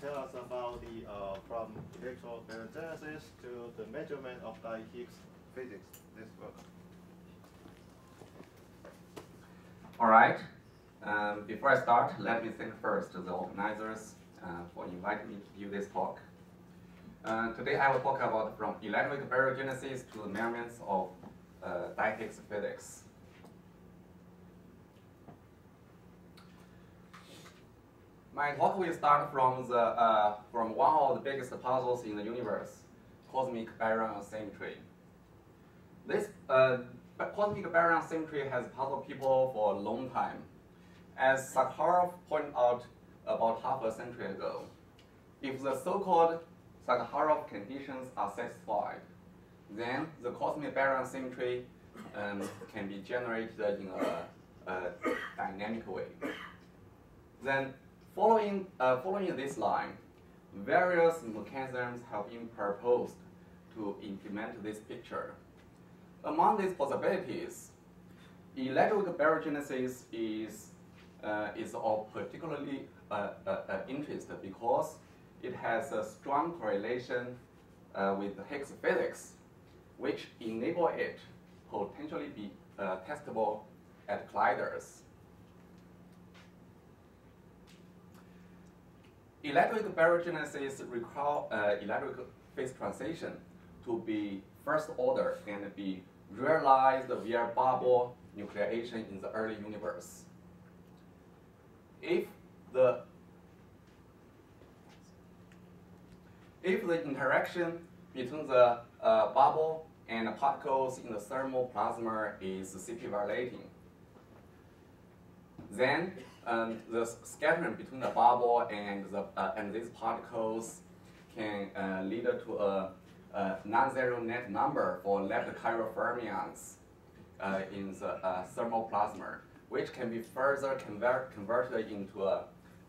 tell us about the uh, from electroweak baryogenesis to the measurement of the Higgs physics. This work. All right. Um, before I start, let me thank first the organizers uh, for inviting me to give this talk. Uh, today I will talk about from electroweak baryogenesis to the measurements of uh, physics. My talk will start from the uh, from one of the biggest puzzles in the universe, cosmic baryon asymmetry. This uh, cosmic baryon asymmetry has puzzled people for a long time. As Sakharov pointed out about half a century ago, if the so-called Sakharov conditions are satisfied, then the cosmic baryon asymmetry um, can be generated in a, a dynamic way. Then Following, uh, following this line, various mechanisms have been proposed to implement this picture. Among these possibilities, electroweak baryogenesis is, uh, is of particularly uh, uh, uh interest because it has a strong correlation uh, with Higgs physics, which enable it potentially be testable at colliders. Electroweak baryogenesis require uh, electroweak phase transition to be first order and be realized via bubble nucleation in the early universe. If the if the interaction between the uh, bubble and the particles in the thermal plasma is CP violating, then um, the scattering between the bubble and the uh, and these particles can uh, lead to a, a non-zero net number for left chiral fermions uh, in the uh, thermal plasma, which can be further convert, converted into a,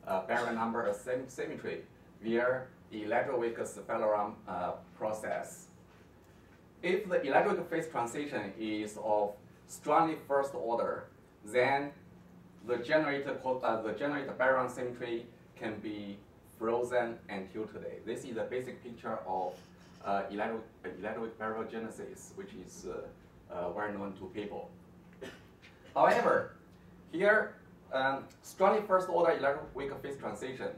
a number of symmetry via the electroweak sphaleron uh, process. If the electroweak phase transition is of strongly first order, then the generator, uh, the generator baryon asymmetry can be frozen until today. This is a basic picture of uh, electric, electroweak baryogenesis, which is uh, uh, well known to people. However, here, um, strongly first order electroweak phase transition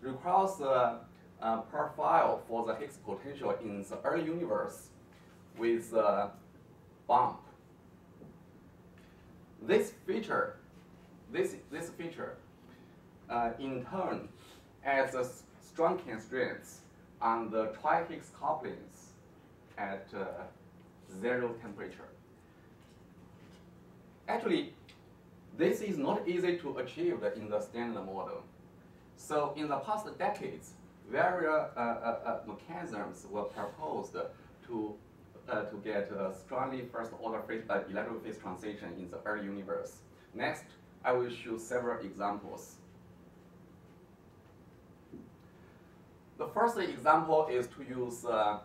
requires a, a, profile for the Higgs potential in the early universe with a bump. This feature this, this feature, uh, in turn, adds a strong constraints on the tri-Higgs couplings at uh, zero temperature. Actually, this is not easy to achieve in the standard model. So in the past decades, various uh, uh, uh mechanisms were proposed to, uh, to get a strongly first order phase, uh, phase transition in the early universe. Next, I will show several examples. The first example is to use uh,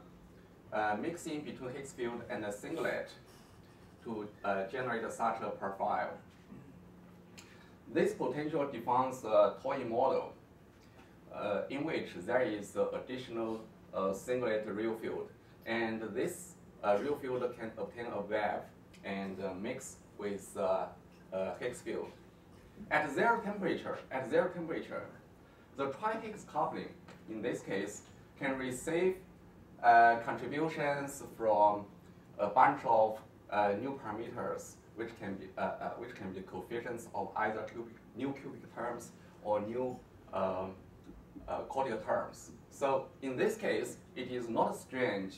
uh, mixing between Higgs field and a singlet to uh, generate such a profile. This potential defines a toy model uh, in which there is additional uh, singlet real field. And this uh, real field can obtain a wave and mix with Higgs field. At zero temperature, at zero temperature, the tri-Higgs coupling, in this case, can receive uh, contributions from a bunch of uh, new parameters, which can be uh, uh which can be coefficients of either cubic, new cubic terms or new um, uh, terms. So in this case, it is not strange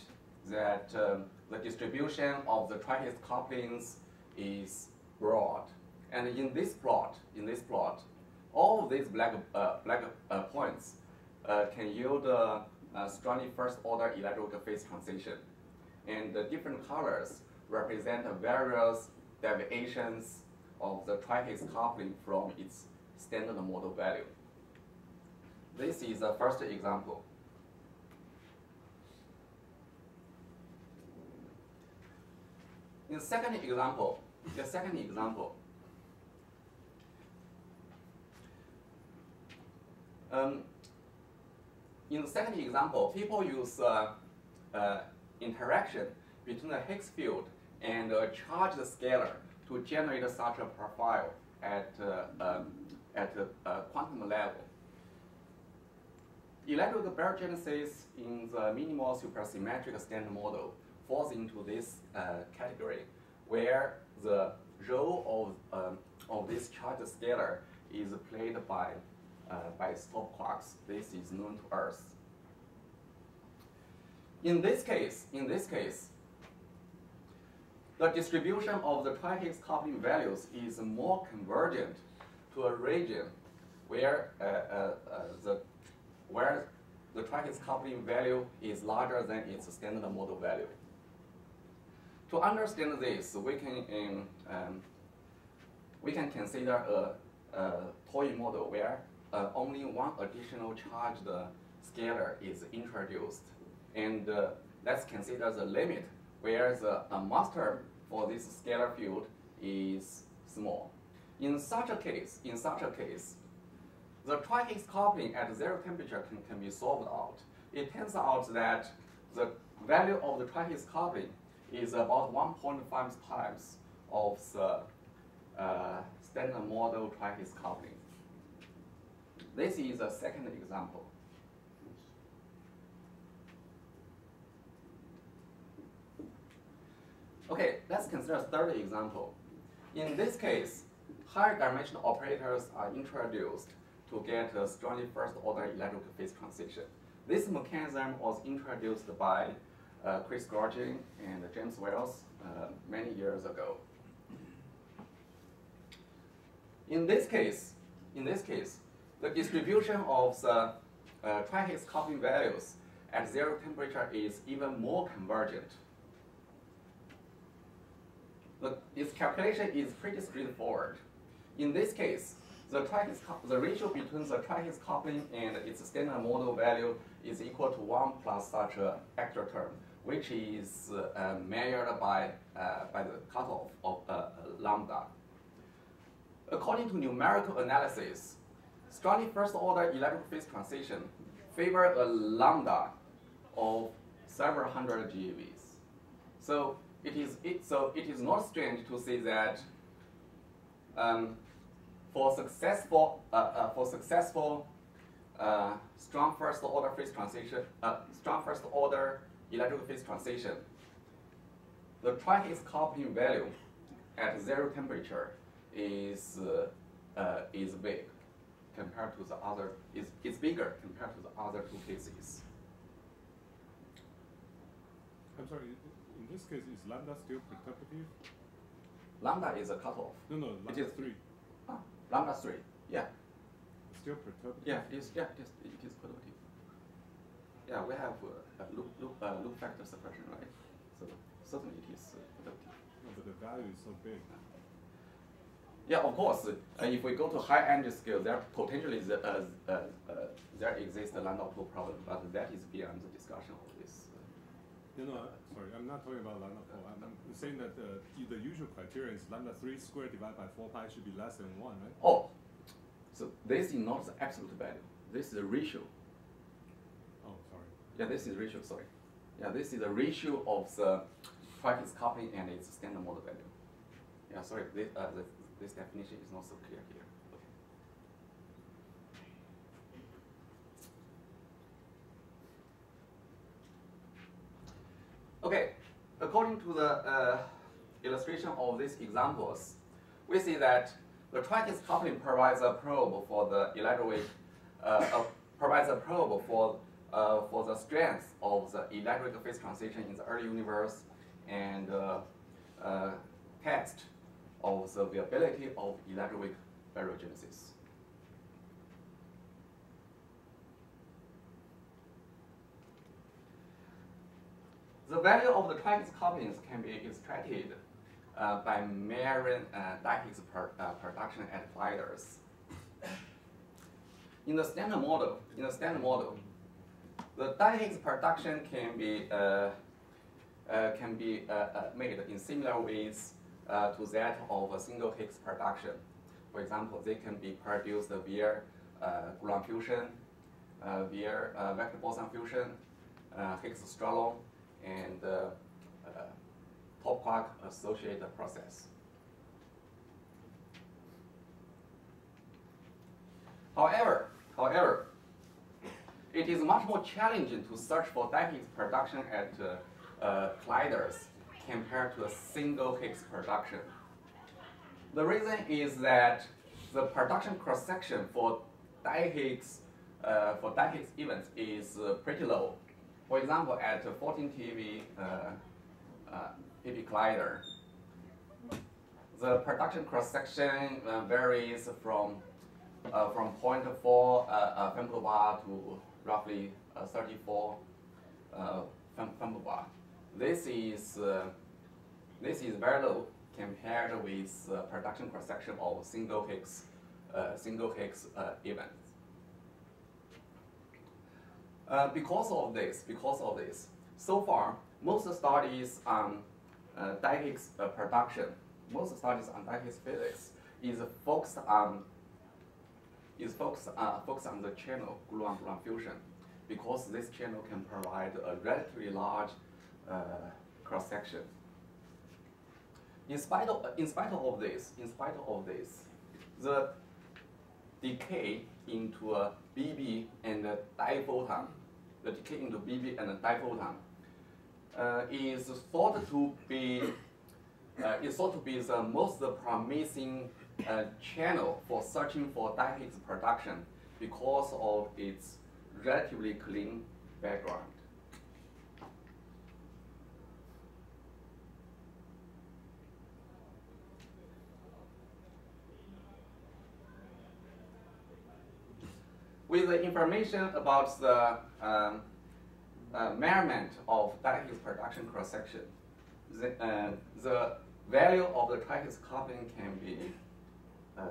that um, the distribution of the tri-Higgs couplings is broad. And in this plot, in this plot, all of these black, uh, black uh, points uh, can yield a, strongly first order electroweak phase transition. And the different colors represent various deviations of the tri-Higgs coupling from its standard model value. This is the first example. In the second example, the second example, Um, in the second example, people use uh, uh, interaction between a Higgs field and a charged scalar to generate such a profile at, uh, um, at the uh, quantum level. Electroweak baryogenesis in the minimal supersymmetric standard model falls into this uh, category, where the role of, um, of this charged scalar is played by, uh, by stop quarks. This is known to us. In this case, in this case, the distribution of the tri-Higgs coupling values is more convergent to a region where uh, uh, uh, the where the tri-Higgs coupling value is larger than its standard model value. To understand this, we can um, um, we can consider a, a toy model where uh, only one additional charged scalar is introduced, and uh, let's consider the limit where the uh, master for this scalar field is small. In such a case, in such a case, the tri-Higgs coupling at zero temperature can, can be solved out. It turns out that the value of the tri-Higgs coupling is about 1.5 times of the uh, standard model tri-Higgs coupling. This is a second example. Okay, let's consider a third example. In this case, higher dimensional operators are introduced to get a strongly first order electroweak phase transition. This mechanism was introduced by uh, Chris Grojean and James Wells uh, many years ago. In this case, in this case, the distribution of the uh, coupling values at zero temperature is even more convergent. The, its calculation is pretty straightforward. In this case, the, the ratio between the tri-Higgs coupling and its standard model value is equal to 1 plus such an extra term, which is uh, measured by, uh, by the cutoff of uh, lambda. According to numerical analysis, strongly first order electroweak phase transition favor a lambda of several hundred GeVs. So it is, it, so it is not strange to see that um, for successful, uh, uh, for successful uh, strong first order phase transition, uh, strong first order electroweak phase transition, the tri-Higgs coupling value at zero temperature is uh, uh, is big compared to the other is is bigger compared to the other two cases. I'm sorry. In this case, is lambda still perturbative? Lambda is a cutoff. No, no. Lambda is three. Ah, lambda three. Yeah. Still perturbative. Yeah, it is. Yeah, it is. It is perturbative. Yeah, we have uh, loop loop uh, loop factor suppression, right? So certainly it is uh, perturbative. No, but the value is so big. Yeah, of course. Uh, if we go to high energy scale, there potentially the, uh, uh, uh, there exists a Landau pole problem, but that is beyond the discussion of this. No, no, sorry, I'm not talking about lambda four. I'm, I'm saying that uh, the usual criteria is lambda three squared divided by four pi should be less than one, right? Oh, so this is not the absolute value. This is a ratio. Oh, sorry. Yeah, this is ratio. Sorry. Yeah, this is a ratio of the tri-Higgs coupling and its standard model value. Yeah, sorry. This, uh, the, this definition is not so clear here. Okay. According to the uh, illustration of these examples, we see that the tri-Higgs coupling provides a probe for the electroweak, uh, uh, provides a probe for uh, for the strength of the electroweak phase transition in the early universe and uh, uh, of the viability of electroweak baryogenesis. The value of the tri-Higgs couplings can be extracted uh, by measuring uh, di-Higgs per, uh, production at colliders. In the standard model, in the standard model, the di-Higgs production can be uh, uh, can be uh, made in similar ways to that of a single Higgs production. For example, they can be produced via gluon fusion, uh, via uh, vector boson fusion, uh, Higgsstrahlung, and uh, top quark associated process. However, however, it is much more challenging to search for Higgs production at uh, uh, colliders compared to a single Higgs production. The reason is that the production cross-section for Higgs uh, for Higgs events is uh, pretty low. For example, at 14 TeV uh, PP uh, collider, the production cross-section uh, varies from uh, from 0.4 uh, femtobarn to roughly 34 femtobarn. This is this is very low compared with uh, production cross-section of single Higgs, uh, single Higgs uh, events. Uh, because of this, because of this, so far most studies on uh, Higgs uh, production, most studies on Higgs physics is focused on is focused uh, focused on the channel gluon-gluon fusion because this channel can provide a relatively large uh, cross section. In spite of in spite of this, in spite of this, the decay into a BB and a diphoton, the decay into BB and a diphoton, uh, is thought to be uh, is thought to be the most promising uh, channel for searching for Higgs production because of its relatively clean background. With the information about the um, uh, measurement of Higgs production cross-section, the, uh, the value of the Higgs coupling can be uh,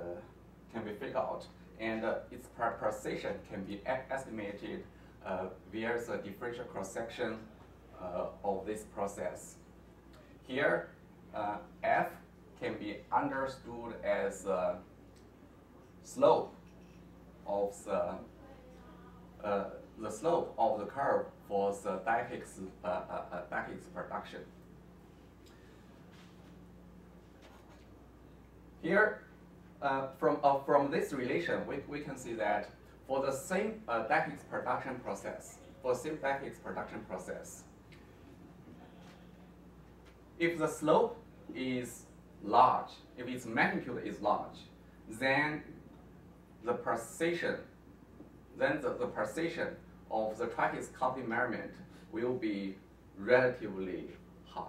can be figured out, and uh, its precision can be estimated uh, via the differential cross-section uh, of this process. Here, f can be understood as the slope of the uh, the slope of the curve for the Higgs, uh, uh, uh production. Here, uh, from, from this relation, we, we can see that for the same uh, production process, for same Higgs production process, if the slope is large, if its magnitude is large, then the precision then the, the precision of the Higgs coupling measurement will be relatively high.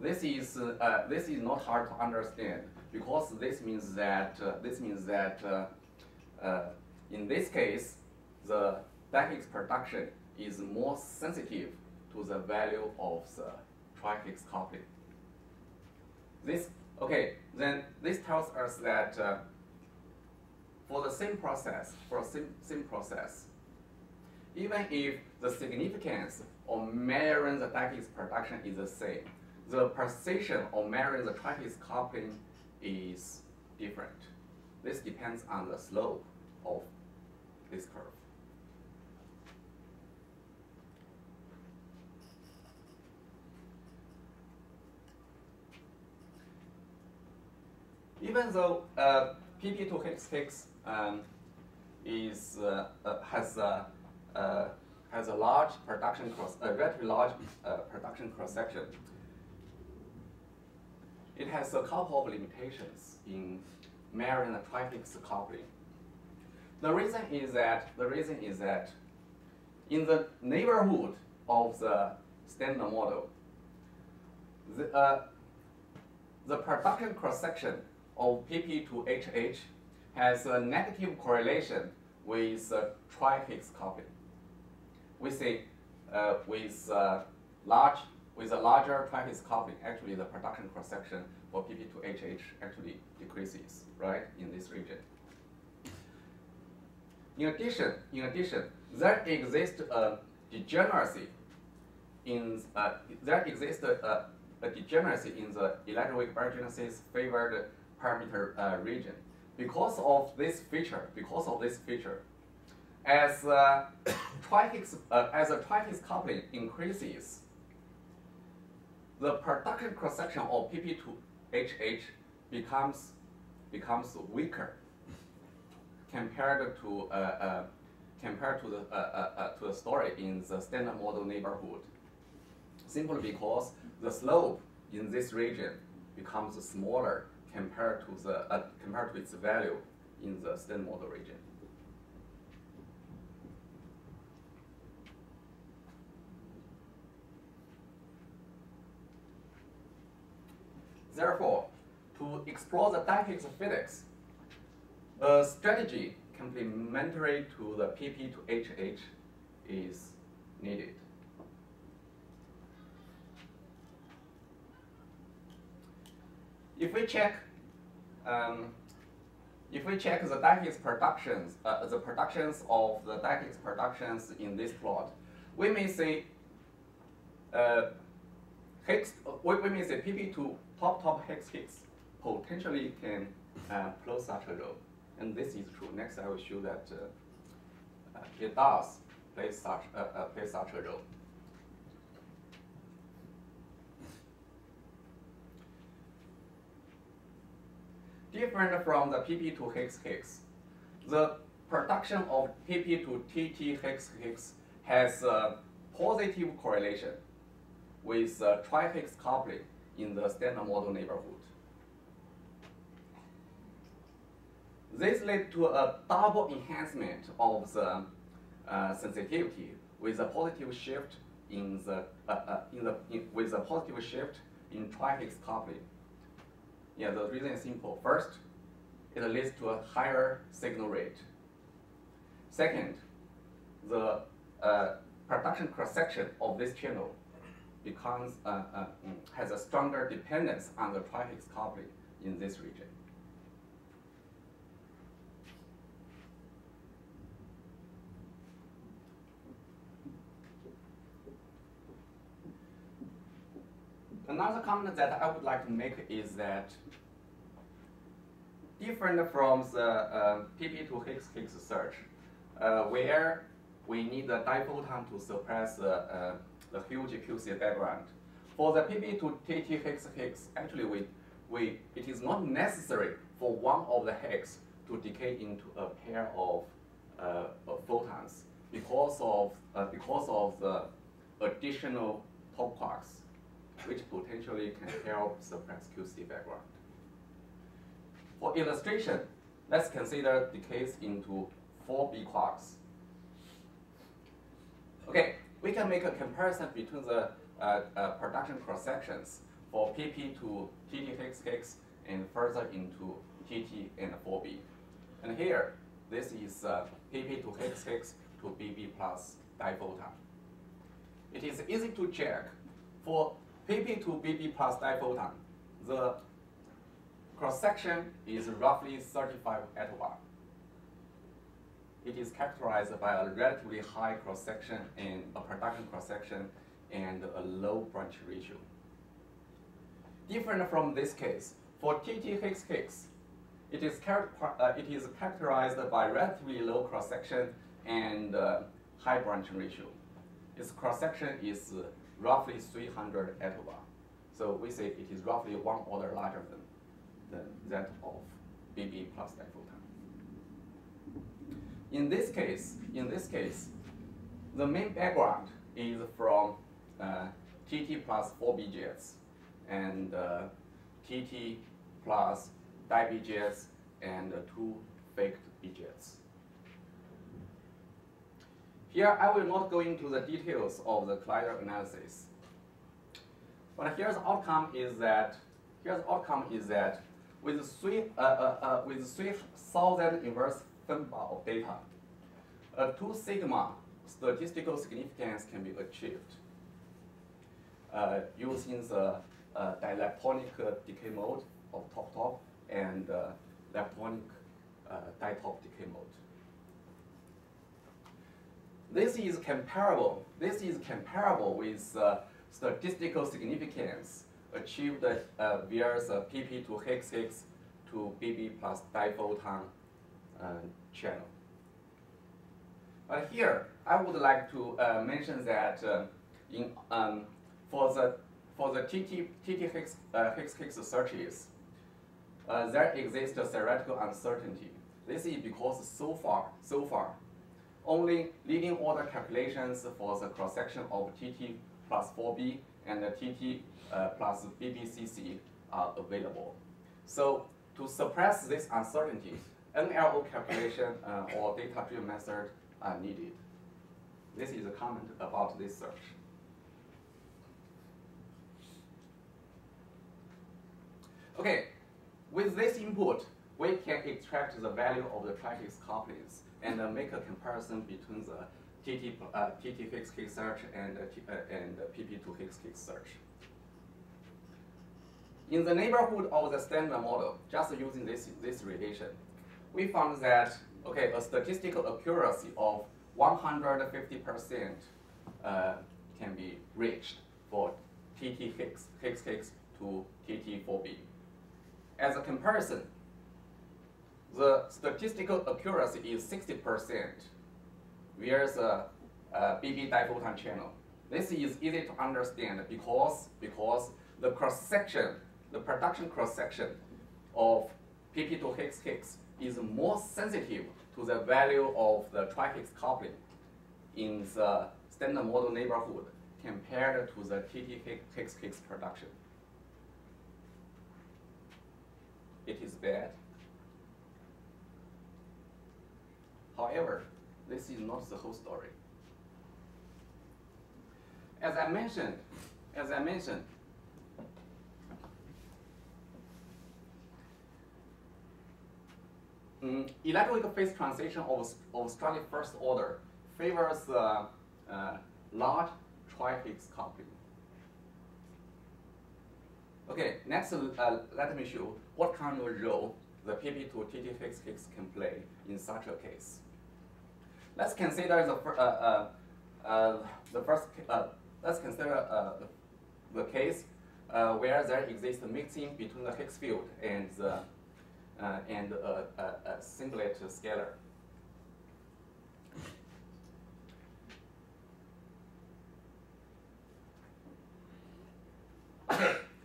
This is, uh, this is not hard to understand because this means that, uh, this means that uh, uh in this case, the Higgs production is more sensitive to the value of the Higgs coupling. This, okay, then this tells us that uh, for the same process, for the same, same process, even if the significance of measuring the Higgs production is the same, the precision of measuring the Higgs coupling is different. This depends on the slope of this curve. Even though uh, PP to Higgs Higgs um, is uh, uh, has a uh, has a large production cross, a relatively large uh, production cross section. It has a couple of limitations in measuring the Higgs coupling. The reason is that the reason is that in the neighborhood of the standard model, the, uh, the production cross section of PP to HH has a negative correlation with uh, Higgs coupling. We see uh, with uh, large with a larger Higgs coupling, actually the production cross section for PP to HH actually decreases, right, in this region. In addition, in addition, there exists a degeneracy in uh, there exists a, a, degeneracy in the electroweak baryogenesis favored parameter uh, region because of this feature, because of this feature, as uh, Tri-Higgs, uh, as a Tri-Higgs coupling increases, the production cross-section of PP to HH becomes becomes weaker compared to uh, uh, compared to the uh, uh, uh, to the story in the standard model neighborhood. Simply because the slope in this region becomes smaller compared to the uh, compared to its value in the standard model region. Therefore, to explore the di-Higgs physics, a strategy complementary to the PP to HH is needed. If we check, um, if we check the di-Higgs productions, uh, the productions of the di-Higgs productions in this plot, we may see uh, Higgs, we, we may say PP2 top top Higgs Higgs potentially can uh, close such a row. And this is true. Next, I will show that uh, uh, it does play such, uh, play such a role. Different from the PP to Higgs Higgs, the production of PP to TT Higgs Higgs has a positive correlation with uh, tri-Higgs coupling in the standard model neighborhood. This led to a double enhancement of the uh, sensitivity with a positive shift in the, uh, uh, in the in, with a positive shift in tri-Higgs coupling. Yeah, the reason is simple. First, it leads to a higher signal rate. Second, the uh, production cross-section of this channel becomes uh, uh, has a stronger dependence on the tri-Higgs coupling in this region. Another comment that I would like to make is that different from the uh, PP to Higgs Higgs search, uh, where we need the diphoton to suppress the, uh, the huge QCD background. For the PP to TT Higgs Higgs, actually we, we, it is not necessary for one of the Higgs to decay into a pair of, uh, photons because of, uh, because of the additional top quarks which potentially can help suppress QCD background. For illustration, let's consider the case into 4B quarks. Okay, we can make a comparison between the uh, uh, production cross-sections for PP to TT Higgs and further into TT and 4B. And here, this is uh, PP to Higgs Higgs to BB plus diphoton. It is easy to check for PP to BB plus diphoton, the cross-section is roughly 35 attobarn. It is characterized by a relatively high cross-section and a production cross-section and a low branch ratio. Different from this case, for TT Higgs Higgs, it is, uh, it is characterized by relatively low cross-section and uh, high branch ratio. Its cross-section is roughly 300 attobarn. So we say it is roughly one order larger than, than that of BB plus diphoton. In this case, in this case, the main background is from uh, TT plus 4BGS and uh, TT plus dibGS and uh, two faked BGS. Here, I will not go into the details of the collider analysis. But here's outcome is that, here's outcome is that with three, uh, uh, uh, with 3,000 inverse femtobarn of data, a 2 sigma statistical significance can be achieved uh, using the uh, dileptonic decay mode of top-top and uh, leptonic uh, ditop decay mode. This is comparable. This is comparable with uh, statistical significance achieved uh, via the PP to Higgs Higgs to BB plus diphoton uh, channel. But here, I would like to uh, mention that uh, in, um, for the, for the TT, TT Higgs, uh, Higgs searches, uh, there exists a theoretical uncertainty. This is because so far, so far, only leading order calculations for the cross-section of TT plus 4B and TT uh, plus BBCC are available. So to suppress this uncertainty, NLO calculation uh, or data-driven method are needed. This is a comment about this search. Okay, with this input, we can extract the value of the tri-Higgs couplings and uh, make a comparison between the TT, uh, TT Higgs search and, uh, uh and PP2 Higgs Higgs search. In the neighborhood of the standard model, just using this, this relation, we found that, okay, a statistical accuracy of 150% uh, can be reached for TT Higgs, Higgs Higgs to TT4B. As a comparison, the statistical accuracy is 60%, whereas a, a BB diphoton channel. This is easy to understand because, because the cross-section, the production cross-section of PP to Higgs Higgs is more sensitive to the value of the tri-Higgs coupling in the standard model neighborhood compared to the TT Higgs Higgs production. It is bad. However, this is not the whole story. As I mentioned, as I mentioned, mm, electroweak phase transition of, of strongly first order favors uh, uh, large tri-Higgs coupling. Okay, next uh, let me show what kind of role the PP to TT Higgs Higgs can play in such a case. Let's consider the, uh, uh, uh, the first, uh, let's consider uh, the case uh, where there exists a mixing between the Higgs field and the, and a, a, a singlet scalar.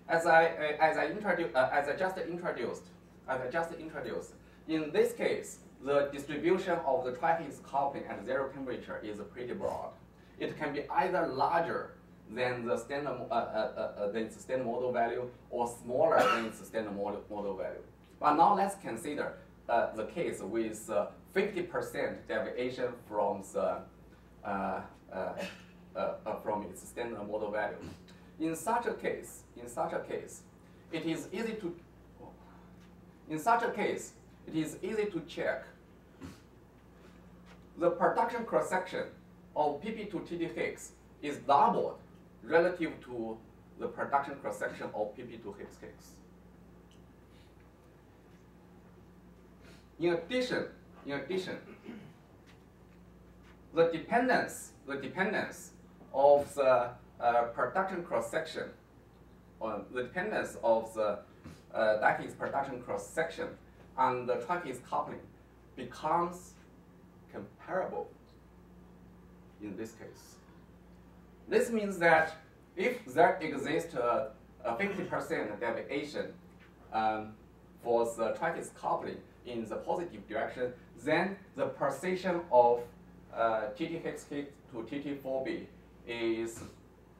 as I as I introduced as I just introduced as I just introduced in this case the distribution of the tri-Higgs coupling at zero temperature is pretty broad. It can be either larger than the standard uh, uh, uh, uh than the standard model value or smaller than the standard model, model value. But now let's consider uh, the case with 50% deviation from the from its standard model value. In such a case, in such a case, it is easy to, in such a case, it is easy to check the production cross-section of PP to TT Higgs is doubled relative to the production cross-section of PP to Higgs Higgs. In addition, in addition, the dependence, the dependence of the uh, production cross-section, or the dependence of the uh, production cross-section on the tri-Higgs coupling becomes comparable in this case. This means that if there exists a 50% deviation um, for the tri-Higgs coupling in the positive direction, then the precision of uh, to TT4B is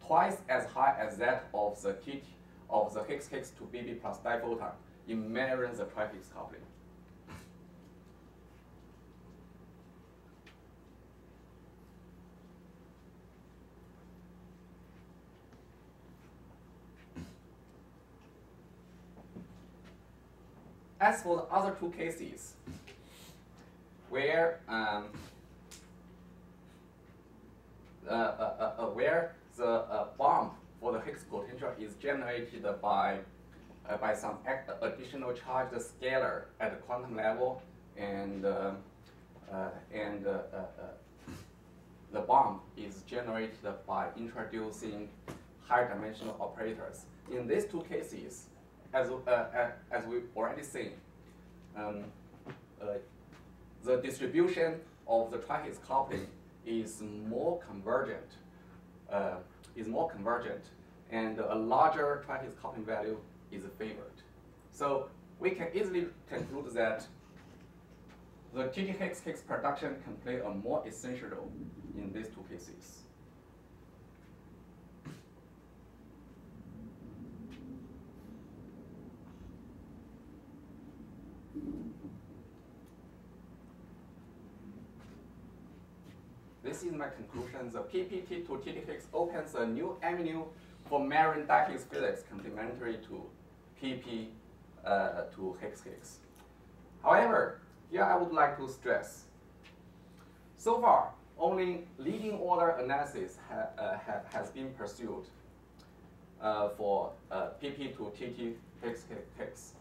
twice as high as that of the TT of the Higgs to BB plus diphoton in measuring the tri-Higgs coupling. As for the other two cases, where um, uh, uh, uh, where the uh, bump for the Higgs potential is generated by uh, by some additional charged scalar at the quantum level, and uh, and the bump is generated by introducing higher dimensional operators. In these two cases, as, uh, uh, as we've already seen, um, uh, the distribution of the tri-Higgs coupling is more convergent, uh, is more convergent, and a larger tri-Higgs coupling value is favored. So we can easily conclude that the TT Higgs Higgs production can play a more essential role in these two cases. This is my conclusion. The PPT to TT Higgs opens a new avenue for marine Higgs physics complementary to PP uh, to Higgs. However, here I would like to stress, so far, only leading order analysis ha uh, ha has been pursued uh, for PP uh, to TT Higgs.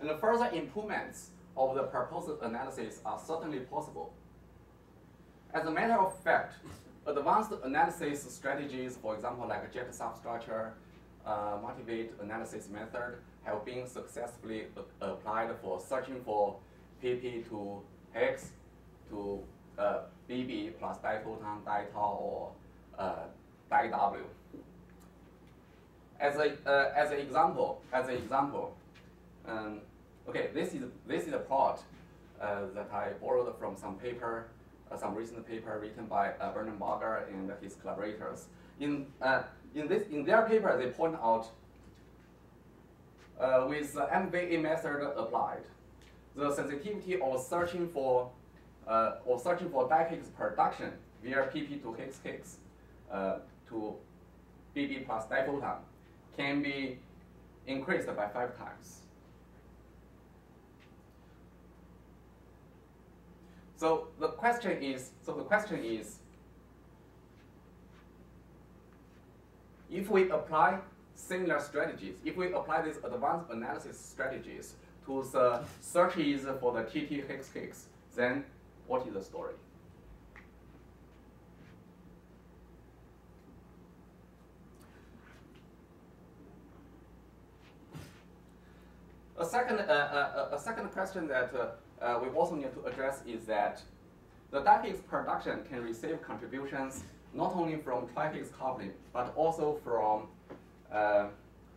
And the further improvements of the proposed analysis are certainly possible. As a matter of fact, advanced analysis strategies, for example, like jet substructure, uh, multivariate analysis method, have been successfully applied for searching for PP to Higgs to uh, BB plus diphoton, ditau, or uh. As a uh, as an example, as an example, um, okay, this is this is a plot uh, that I borrowed from some paper, uh, some recent paper written by uh, Bernard Margar and his collaborators. In uh, in this in their paper, they point out uh, with the MVA method applied, the sensitivity of searching for uh, or searching for di-Higgs production via PP to Higgs Higgs to BB plus diphoton can be increased by five times. So the question is, so the question is, if we apply similar strategies, if we apply these advanced analysis strategies to the searches for the TT Higgs Higgs, then what is the story? A second, uh, uh, a second question that uh, uh, we also need to address is that the di-Higgs production can receive contributions not only from tri-Higgs coupling, but also from uh,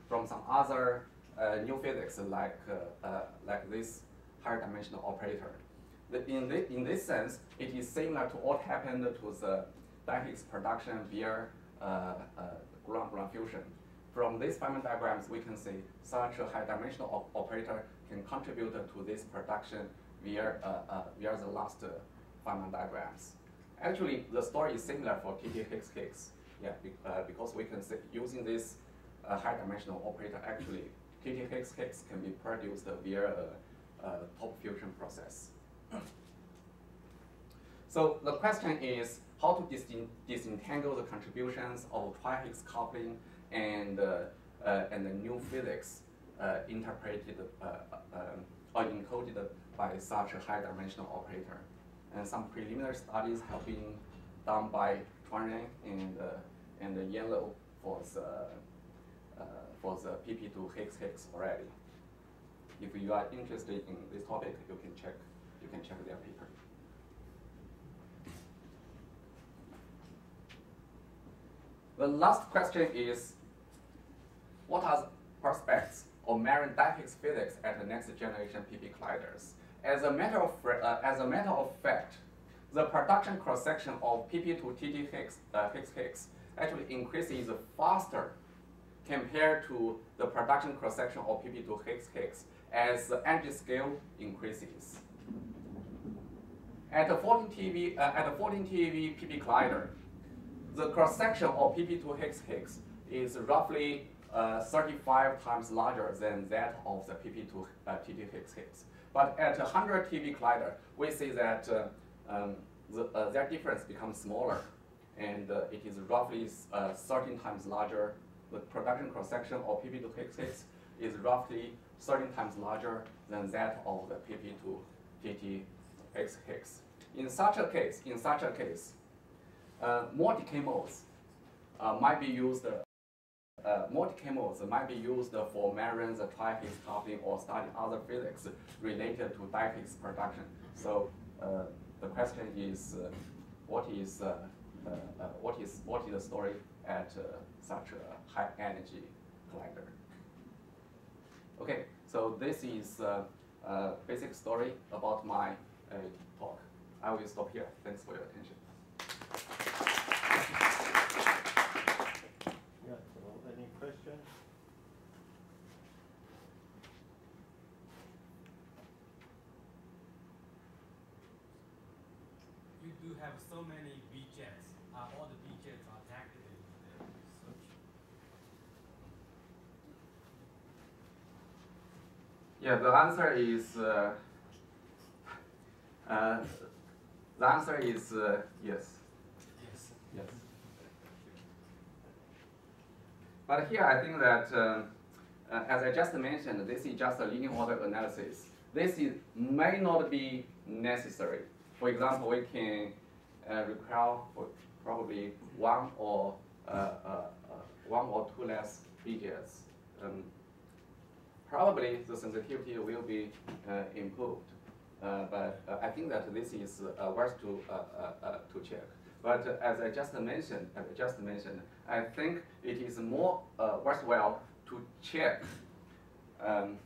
from some other uh, new physics like, uh, like this higher dimensional operator. In, the, in this sense, it is similar to what happened to the di-Higgs production via gluon-gluon fusion. From these Feynman diagrams, we can see such a high dimensional op operator can contribute to this production via, uh, uh, via the last uh, Feynman diagrams. Actually, the story is similar for Higgs. Yeah, be, because we can see using this a high dimensional operator, actually, Higgs can be produced via a, a top fusion process. so the question is how to disentangle the contributions of tri-Higgs coupling and, uh, uh, and the new physics uh, interpreted uh, uh, or encoded by such a high dimensional operator. And some preliminary studies have been done by Chuan and, uh, and Yellow for the uh, for the PP to Higgs Higgs already. If you are interested in this topic, you can check you can check their paper. The last question is, what are the prospects of marine di-Higgs physics at the next generation PP colliders? As a matter of uh, as a matter of fact, the production cross section of PP to TT Higgs uh, Higgs Higgs actually increases faster compared to the production cross-section of PP2 Higgs Higgs as the energy scale increases. At a 14 TeV, uh, at a 14 TeV PP collider, the cross-section of PP2 Higgs Higgs is roughly uh, 35 times larger than that of the PP2 uh, TT Higgs Higgs. But at a 100 TeV collider, we see that uh, um, the, uh, that difference becomes smaller, and uh, it is roughly 13 times larger the production cross-section of PP to Higgs Higgs is roughly 13 times larger than that of the PP to TT Higgs. In such a case, in such a case, uh, more decay modes uh, might be used Uh, multi-chemals might be used for measuring the tri-Higgs coupling or study other physics related to di-Higgs production. So uh, the question is, uh, what is uh, uh, uh, what is what is the story at such a high energy collider? Okay, so this is a basic story about my talk. I will stop here. Thanks for your attention. Yeah, so any questions? You do have so many b-jets. Are all the b-jets are activated in the research? Yeah, the answer is uh, uh, the answer is uh, yes. Yes. Yes. But here I think that, um, uh, as I just mentioned, this is just a linear order analysis. This is, may not be necessary. For example, we can uh, require probably one or uh, uh, uh, one or two less digits. Um, probably the sensitivity will be improved. But I think that this is worth to to check. But as I just mentioned, as I just mentioned, I think it is more worthwhile to check um,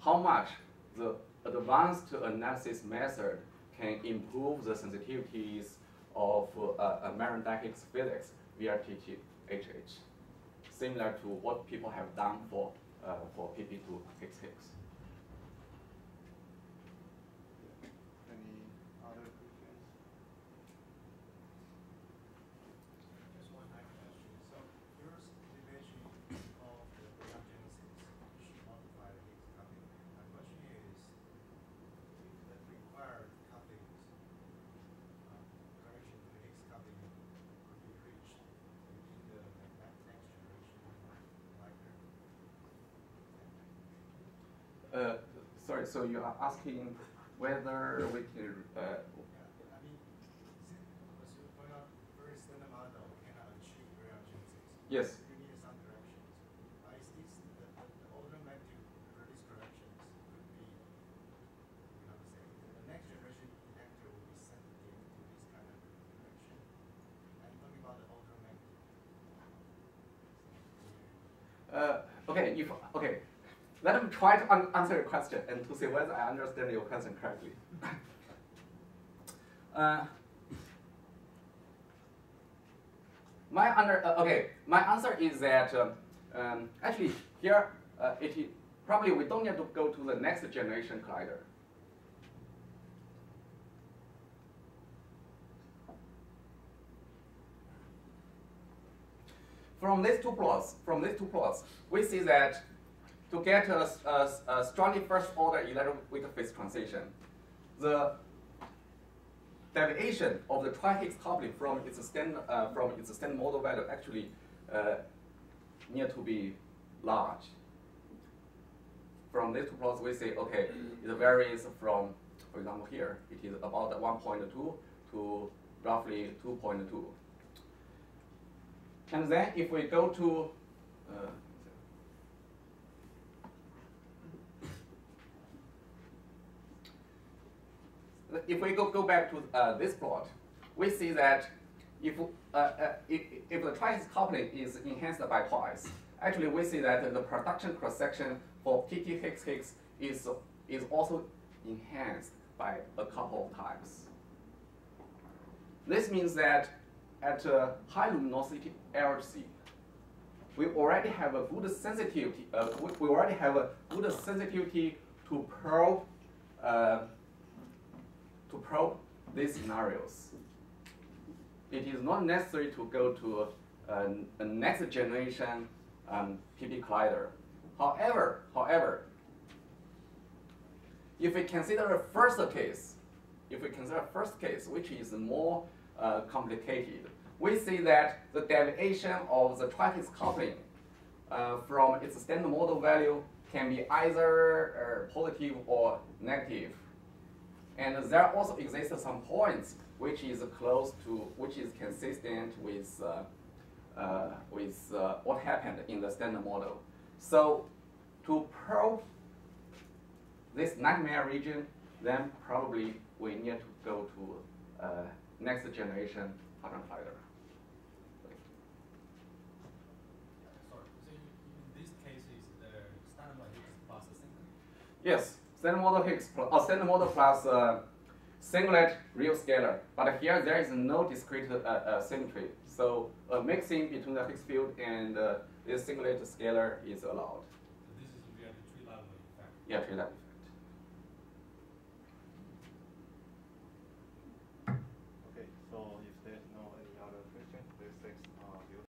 how much the advanced analysis method can improve the sensitivities of uh, Marin Higgs physics via TTHH, similar to what people have done for, uh, for PP2 Uh, sorry, so you are asking whether we can. Uh, Yes. Uh, okay, if, let me try to answer your question and to see whether I understand your question correctly. uh, my under uh, okay, my answer is that um, um, actually here uh, it is, probably we don't need to go to the next generation collider. From these two plots, from these two plots, we see that to get a, a, a strongly first order electroweak phase transition, the deviation of the tri-Higgs coupling from its standard uh, from its standard model value actually uh, to be large. From these two plots, we say okay, it varies from, for example, here it is about 1.2 to roughly 2.2. And then if we go to uh, if we go, go back to uh, this plot, we see that if, uh, uh, if, if the tri-Higgs coupling is enhanced by twice, actually we see that the production cross-section for Higgs Higgs is, is also enhanced by a couple of times. This means that at a high luminosity LHC, we already have a good sensitivity, uh, we, we already have a good sensitivity to probe uh, to probe these scenarios. It is not necessary to go to a, a next generation um, PP collider. However, however, if we consider a first case, if we consider a first case, which is more uh, complicated, we see that the deviation of the tri-Higgs coupling uh, from its standard model value can be either uh, positive or negative. And there also exists some points which is close to, which is consistent with uh, uh, with uh, what happened in the standard model. So to probe this nightmare region, then probably we need to go to uh, next generation pattern finder. Sorry, so in, in this case is the standard model Higgs plus a singlet? Yes, standard model Higgs plus, or standard model plus uh, singlet real scalar. But here there is no discrete uh, uh, symmetry. So a mixing between the Higgs field and uh, this singlet scalar is allowed. So this is really tree level effect. Yeah, tree level.